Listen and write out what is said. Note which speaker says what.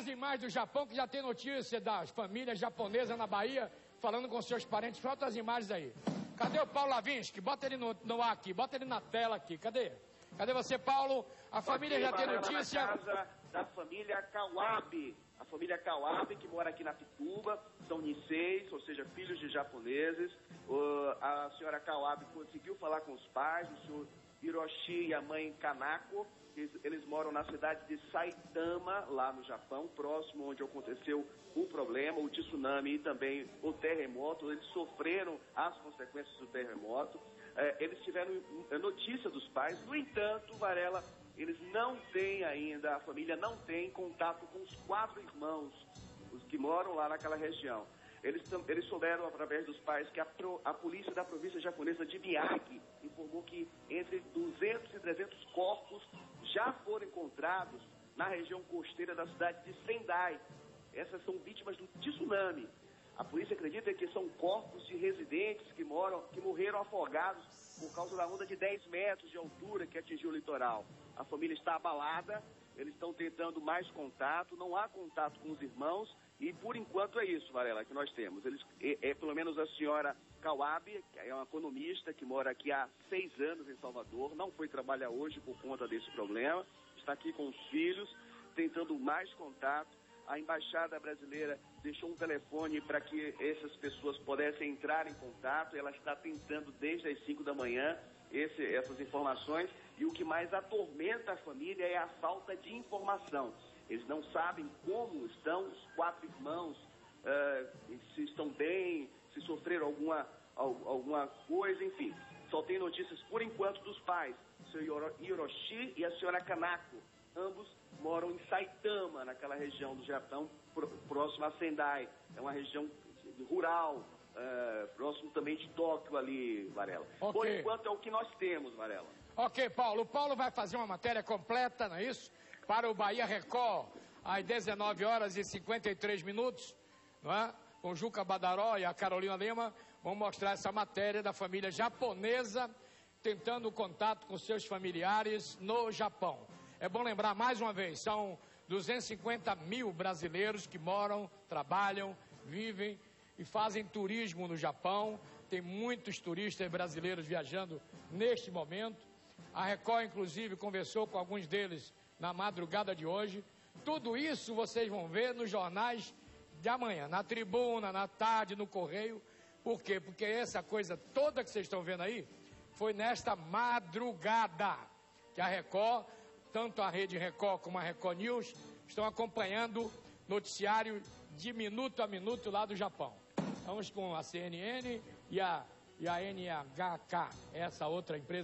Speaker 1: as imagens do Japão, que já tem notícia das famílias japonesas na Bahia, falando com seus parentes. Falta as imagens aí. Cadê o Paulo Lavinsky? Bota ele no, no ar aqui, bota ele na tela aqui. Cadê? Cadê você, Paulo? A família já tem notícia.
Speaker 2: Da família Kawabe. A família Kawabe, que mora aqui na Pituba, são Niseis, ou seja, filhos de japoneses. O- a senhora Kawabe conseguiu falar com os pais, o senhor Hiroshi e a mãe Kanako. Eles, eles moram na cidade de Saitama, lá no Japão, próximo onde aconteceu o problema, o tsunami e também o terremoto. Eles sofreram as consequências do terremoto. É, eles tiveram é, notícia dos pais. No entanto, Varela, eles não têm ainda, a família não tem contato com os quatro irmãos, os que moram lá naquela região. Eles, eles souberam, através dos pais, que a, pro- a polícia da província japonesa de Miyagi informou que entre 200 e 300 corpos já foram encontrados na região costeira da cidade de Sendai. Essas são vítimas do tsunami. A polícia acredita que são corpos de residentes que, moram, que morreram afogados por causa da onda de 10 metros de altura que atingiu o litoral. A família está abalada, eles estão tentando mais contato, não há contato com os irmãos e por enquanto é isso, Varela, que nós temos. Eles, é, é pelo menos a senhora Kawabe, que é uma economista que mora aqui há seis anos em Salvador, não foi trabalhar hoje por conta desse problema, está aqui com os filhos, tentando mais contato. A embaixada brasileira deixou um telefone para que essas pessoas pudessem entrar em contato. Ela está tentando desde as 5 da manhã esse- essas informações. E o que mais atormenta a família é a falta de informação. Eles não sabem como estão os quatro irmãos, eh, se estão bem, se sofreram alguma, al- alguma coisa, enfim. Só tem notícias por enquanto dos pais, o seu Hiro- Hiroshi e a senhora Kanako. Ambos moram em Saitama, naquela região do Japão, próximo a Sendai. É uma região rural, eh, próximo também de Tóquio ali, Varela.
Speaker 1: Ok.
Speaker 2: Por enquanto é o que nós temos, Varela.
Speaker 1: Ok, Paulo. O Paulo vai fazer uma matéria completa, não é isso? Para o Bahia Record, às 19 horas e 53 minutos, não é? Com o Juca Badaró e a Carolina Lima, vão mostrar essa matéria da família japonesa tentando contato com seus familiares no Japão. É bom lembrar mais uma vez, são 250 mil brasileiros que moram, trabalham, vivem e fazem turismo no Japão. Tem muitos turistas brasileiros viajando neste momento. A Record, inclusive, conversou com alguns deles na madrugada de hoje. Tudo isso vocês vão ver nos jornais de amanhã, na tribuna, na tarde, no correio. Por quê? Porque essa coisa toda que vocês estão vendo aí foi nesta madrugada que a Record, tanto a Rede Record como a Record News, estão acompanhando noticiário de minuto a minuto lá do Japão. Estamos com a CNN e a, e a NHK, essa outra empresa.